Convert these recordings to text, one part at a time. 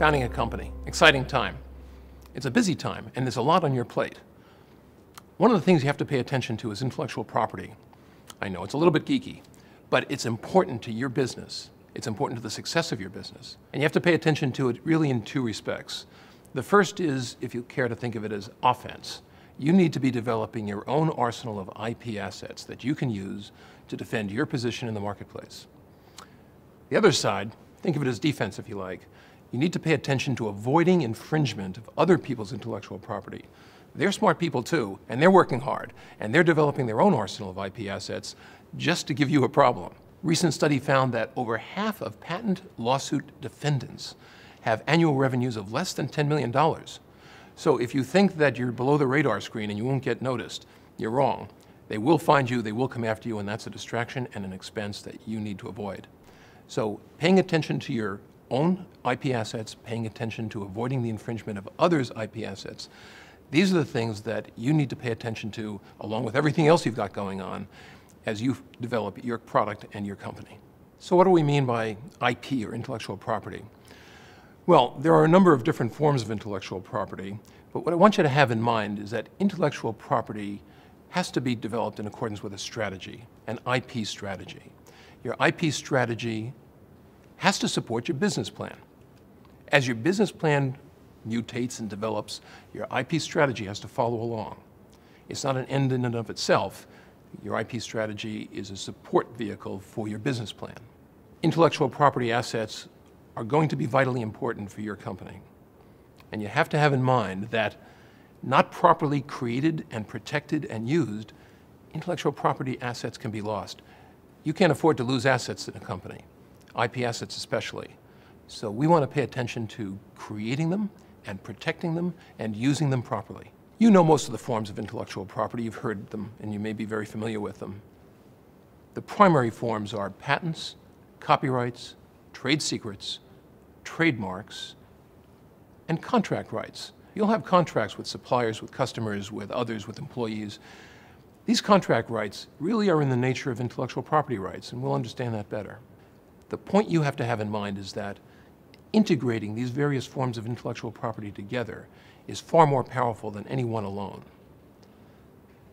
founding a company, exciting time. It's a busy time, and there's a lot on your plate. One of the things you have to pay attention to is intellectual property. I know it's a little bit geeky, but it's important to your business. It's important to the success of your business. And you have to pay attention to it really in two respects. The first is, if you care to think of it as offense, you need to be developing your own arsenal of IP assets that you can use to defend your position in the marketplace. The other side, think of it as defense if you like, you need to pay attention to avoiding infringement of other people's intellectual property. They're smart people too, and they're working hard, and they're developing their own arsenal of IP assets just to give you a problem. Recent study found that over half of patent lawsuit defendants have annual revenues of less than $10 million. So if you think that you're below the radar screen and you won't get noticed, you're wrong. They will find you, they will come after you, and that's a distraction and an expense that you need to avoid. So paying attention to your own IP assets, paying attention to avoiding the infringement of others' IP assets, these are the things that you need to pay attention to along with everything else you've got going on as you develop your product and your company. So what do we mean by IP or intellectual property? Well, there are a number of different forms of intellectual property, but what I want you to have in mind is that intellectual property has to be developed in accordance with a strategy, an IP strategy. Your IP strategy has to support your business plan. As your business plan mutates and develops, your IP strategy has to follow along. It's not an end in and of itself. Your IP strategy is a support vehicle for your business plan. Intellectual property assets are going to be vitally important for your company. And you have to have in mind that not properly created and protected and used, intellectual property assets can be lost. You can't afford to lose assets in a company, IP assets especially. So we want to pay attention to creating them and protecting them and using them properly. You know most of the forms of intellectual property. You've heard them and you may be very familiar with them. The primary forms are patents, copyrights, trade secrets, trademarks, and contract rights. You'll have contracts with suppliers, with customers, with others, with employees. These contract rights really are in the nature of intellectual property rights, and we'll understand that better. The point you have to have in mind is that integrating these various forms of intellectual property together is far more powerful than any one alone.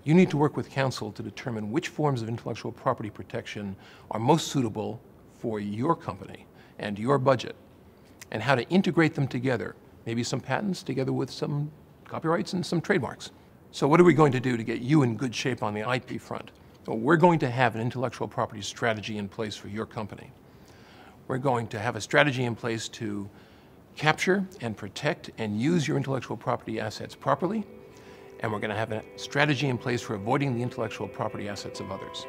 You need to work with counsel to determine which forms of intellectual property protection are most suitable for your company and your budget, and how to integrate them together, maybe some patents together with some copyrights and some trademarks. So what are we going to do to get you in good shape on the IP front? Well, we're going to have an intellectual property strategy in place for your company. We're going to have a strategy in place to capture and protect and use your intellectual property assets properly, and we're going to have a strategy in place for avoiding the intellectual property assets of others.